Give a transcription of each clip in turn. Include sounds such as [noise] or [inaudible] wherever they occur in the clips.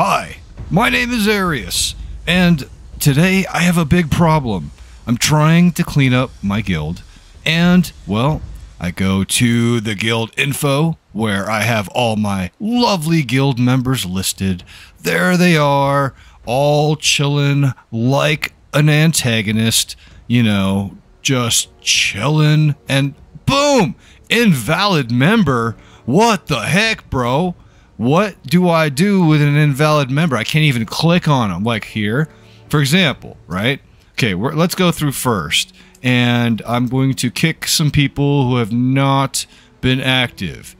Hi, my name is Airyus, and today I have a big problem. I'm trying to clean up my guild, and, well, I go to the guild info where I have all my lovely guild members listed. There they are, all chilling like an antagonist, you know, just chilling, and boom, invalid member. What the heck, bro? What do I do with an invalid member? I can't even click on them. Like here, for example, right? Okay, let's go through first. And I'm going to kick some people who have not been active.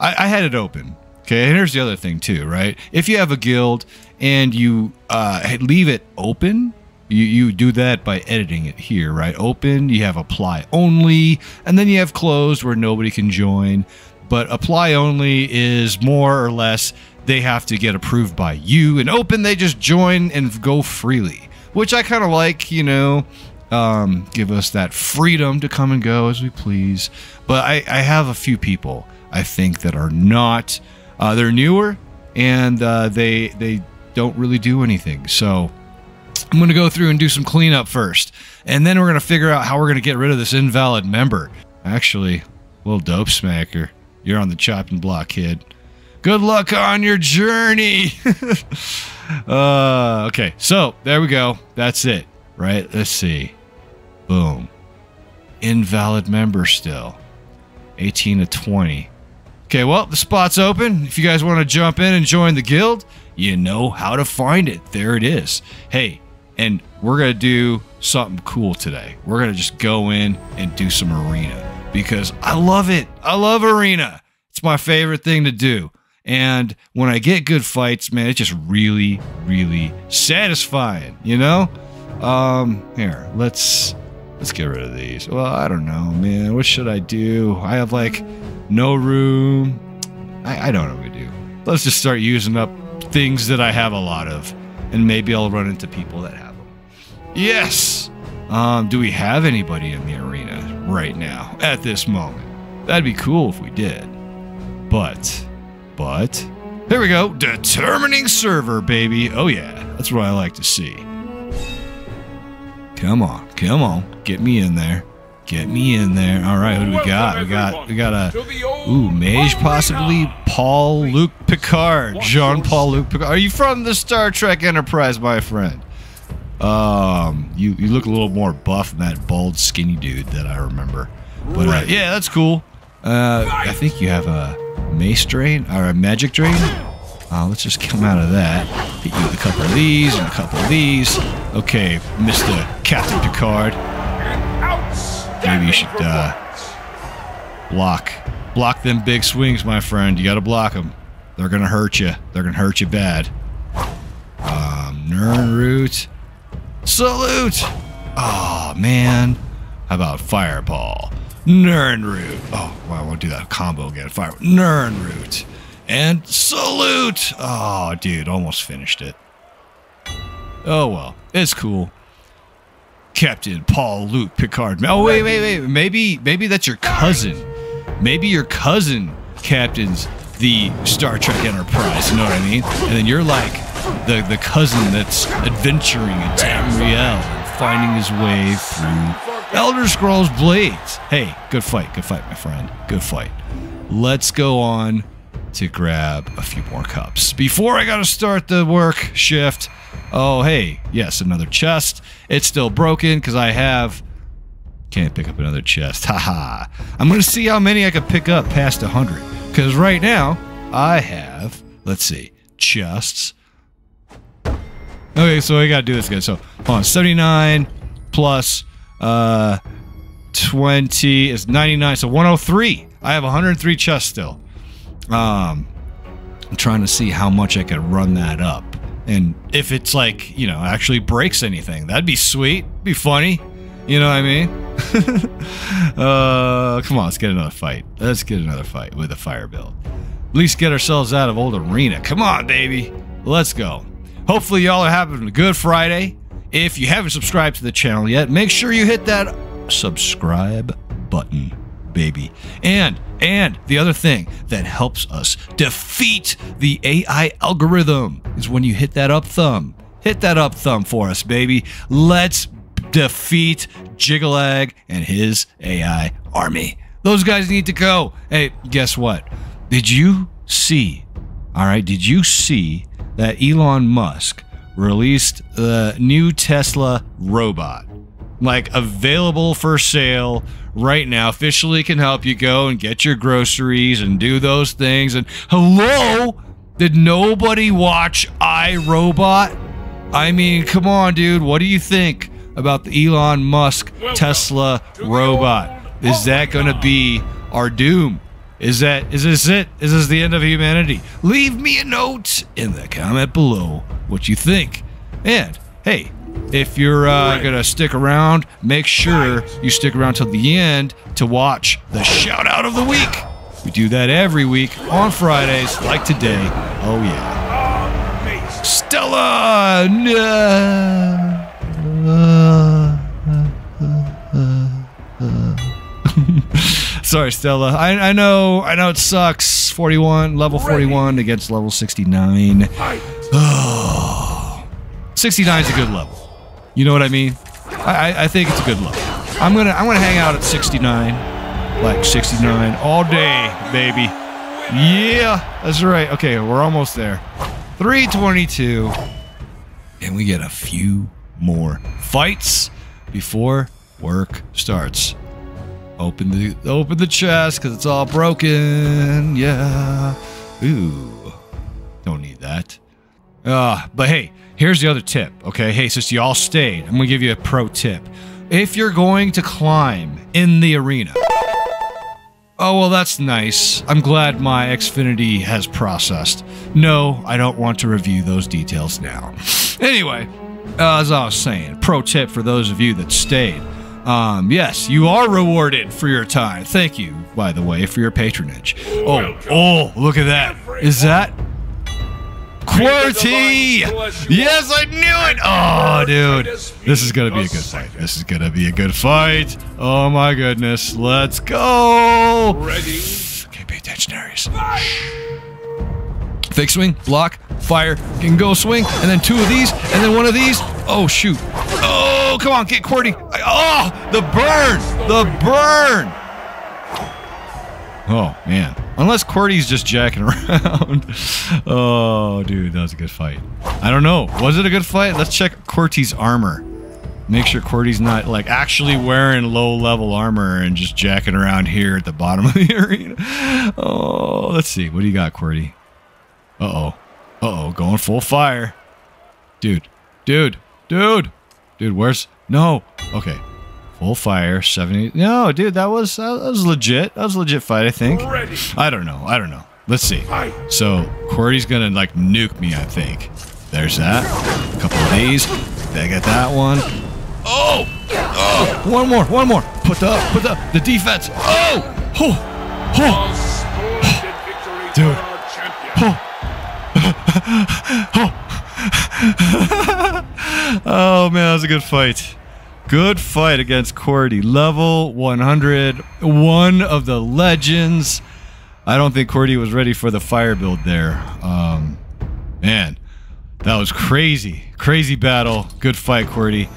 I, I had it open. Okay, and here's the other thing too, right? If you have a guild and you uh, leave it open, you, you do that by editing it here, right? Open, you have apply only, and then you have closed where nobody can join but apply only is more or less they have to get approved by you. And open, they just join and go freely, which I kind of like, you know. Um, give us that freedom to come and go as we please. But I, I have a few people I think that are not. Uh, they're newer and uh, they they don't really do anything. So I'm going to go through and do some cleanup first, and then we're going to figure out how we're going to get rid of this invalid member. Actually, little dope smacker. You're on the chopping block, kid. Good luck on your journey. [laughs] uh, okay, so there we go. That's it, right? Let's see. Boom. Invalid member still. 18 to 20. Okay, well, the spot's open. If you guys want to jump in and join the guild, you know how to find it. There it is. Hey, and we're going to do something cool today. We're going to just go in and do some arena because I love it. I love arena. It's my favorite thing to do. And when I get good fights, man, it's just really, really satisfying, you know? Um, here, let's let's get rid of these. Well, I don't know, man. What should I do? I have like no room. I, I don't know what to do. Let's just start using up things that I have a lot of. And maybe I'll run into people that have them. Yes! Um, do we have anybody in the arena right now at this moment? That'd be cool if we did. But, but, here we go. Determining server, baby. Oh yeah, that's what I like to see. Come on, come on, get me in there. Get me in there. All right, who do we got? We got we got a ooh mage possibly Paul Luke Picard, Jean Paul Luke Picard. Are you from the Star Trek Enterprise, my friend? Um, you you look a little more buff than that bald, skinny dude that I remember. But uh, yeah, that's cool. Uh, I think you have a mace drain or a magic drain. Uh, let's just come out of that. Hit you with a couple of these and a couple of these. Okay, Mr. Captain Picard. Maybe you should uh, block block them big swings, my friend. You got to block them. They're gonna hurt you. They're gonna hurt you bad. Um, Nirnroot. Salute! Oh, man. How about Fireball? Nirnroot. Oh, well, I won't do that combo again. Fire. Nirnroot. And Salute! Oh, dude, almost finished it. Oh, well. It's cool. Captain Paul Luke Picard. Oh, wait, wait, wait. Maybe, maybe that's your cousin. Maybe your cousin captains the Star Trek Enterprise. You know what I mean? And then you're like the the cousin that's adventuring in Tamriel and finding his way through Elder Scrolls Blades. Hey, good fight, good fight, my friend. Good fight. Let's go on to grab a few more cups. Before I gotta start the work shift. Oh, hey, yes, another chest. It's still broken because I have can't pick up another chest. [laughs] Haha. I'm gonna see how many I can pick up past 100. Because right now, I have, let's see, chests. Okay, so I gotta do this again. So, hold on, 79 plus uh, 20 is 99, so 103. I have 103 chests still. Um, I'm trying to see how much I could run that up. And if it's like, you know, actually breaks anything, that'd be sweet. Be funny. You know what I mean? [laughs] uh, come on, let's get another fight. Let's get another fight with a fire build. At least get ourselves out of old arena. Come on, baby. Let's go. Hopefully, y'all are having a good Friday. If you haven't subscribed to the channel yet, make sure you hit that subscribe button baby. And and the other thing that helps us defeat the AI algorithm is when you hit that up thumb. Hit that up thumb for us, baby. Let's defeat Jyggalag and his AI army. Those guys need to go. Hey, guess what? Did you see? All right, did you see that Elon Musk released the new Tesla robot? Like available for sale right now. Officially can help you go and get your groceries and do those things. And hello, did nobody watch iRobot? I mean, come on, dude. What do you think about the Elon Musk Tesla robot? Is that going to be our doom? Is that is this it? Is this the end of humanity? Leave me a note in the comment below what you think. And hey, if you're uh, gonna stick around, make sure you stick around till the end to watch the shout out of the week. We do that every week on Fridays, like today. Oh yeah. Stella. Sorry, Stella. I, I know I know it sucks. 41, level 41 against level 69. Oh. [sighs] 69 is a good level. You know what I mean? I, I think it's a good level. I'm gonna I'm gonna hang out at 69. Like 69 all day, baby. Yeah, that's right. Okay, we're almost there. 322. And we get a few more fights before work starts. Open the open the chest because it's all broken. Yeah. Ooh. Don't need that. Uh, but hey, here's the other tip. Okay, hey, since you all stayed, I'm gonna give you a pro tip. If you're going to climb in the arena. Oh, well, that's nice. I'm glad my Xfinity has processed. No, I don't want to review those details now. [laughs] Anyway, uh, as I was saying, pro tip for those of you that stayed. Um, yes, you are rewarded for your time. Thank you, by the way, for your patronage. Oh, oh, look at that. Is that QWERTY? Yes, I knew it. Oh, dude. This is going to be a good fight. This is going to be a good fight. Oh, my goodness. Let's go. Ready. Okay, pay attention, Aries. Fake swing, block, fire, can go swing, and then two of these, and then one of these. Oh, shoot. Oh, come on, get QWERTY. Oh, the burn. The burn. Oh, man. Unless QWERTY's just jacking [laughs] around. oh, dude, that was a good fight. I don't know. Was it a good fight? Let's check QWERTY's armor. Make sure QWERTY's not, like, actually wearing low-level armor and just jacking around here at the bottom of the [laughs] arena. Oh, let's see. What do you got, QWERTY? Uh-oh. Uh-oh, going full fire. Dude. Dude. Dude. Dude, where's... No. Okay. Full fire, 70. No, dude, that was that was legit. That was a legit fight, I think. Ready. I don't know. I don't know. Let's see. So QWERTY's gonna like nuke me, I think. There's that. A couple of these. They get that one. Oh! Oh! One more, one more. Put the put the the defense. Oh! Oh! Oh! Dude. our champion. [laughs] [laughs] Oh man, that was a good fight. Good fight against Cordy. Level 100. One of the legends. I don't think Cordy was ready for the fire build there. Um, man, that was crazy. Crazy battle. Good fight, Cordy.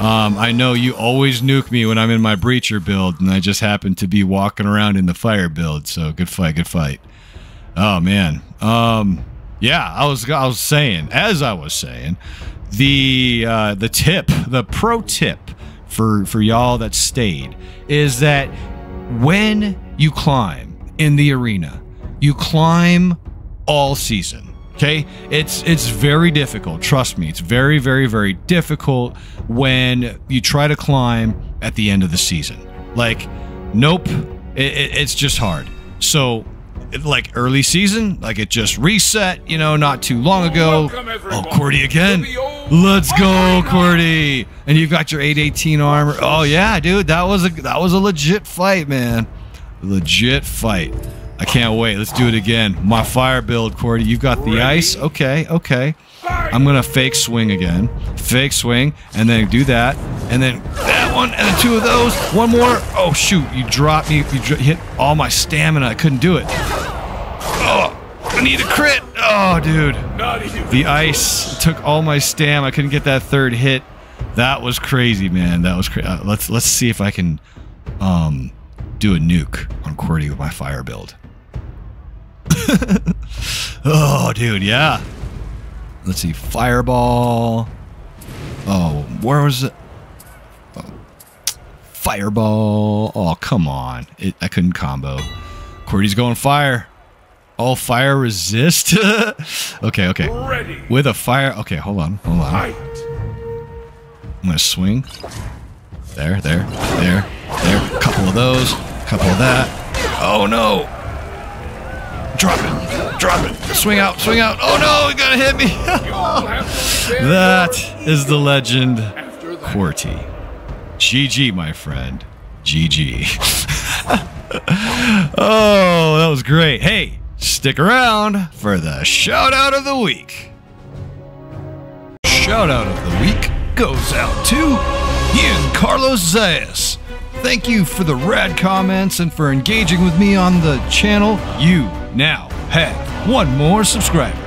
Um, I know you always nuke me when I'm in my breacher build, and I just happen to be walking around in the fire build. So good fight, good fight. Oh man. Um, yeah, I was I was saying, as I was saying, the uh, the tip, the pro tip for for y'all that stayed is that when you climb in the arena, you climb all season. Okay, it's it's very difficult. Trust me, it's very very very difficult when you try to climb at the end of the season. Like, nope, it, it, it's just hard. So, like early season, like it just reset. You know, not too long ago. Oh, QWERTY again. to the old Let's go. QWERTY. And you've got your 818 armor. Oh yeah, dude, that was a that was a legit fight, man. Legit fight. I can't wait. Let's do it again. My fire build, QWERTY. You've got the ice. Okay, okay. I'm gonna fake swing again. Fake swing, and then do that, and then that One and then two of those. One more. Oh shoot! You dropped me. You hit all my stamina. I couldn't do it. Need a crit. Oh, dude. The ice took all my stam. I couldn't get that third hit. That was crazy, man. That was crazy. Uh, let's let's see if I can um do a nuke on QWERTY with my fire build. [laughs] oh, dude, yeah. Let's see, fireball. Oh, where was it? Oh, fireball. Oh, come on. It, I couldn't combo. QWERTY's going fire. All fire resist. [laughs] okay, okay. Ready. With a fire. Okay, hold on, hold on. I'm gonna swing. There, there, there, there. A couple of those. A couple of that. Oh no! Drop it! Drop it! Swing out! Swing out! Oh no! It gonna hit me! You'll have to stand that is the legend. QWERTY. GG, my friend. GG. [laughs] oh, that was great. Hey, stick around for the shout out of the week. Shout out of the week goes out to Ian Carlos Zayas. Thank you for the rad comments and for engaging with me on the channel. You now have one more subscriber.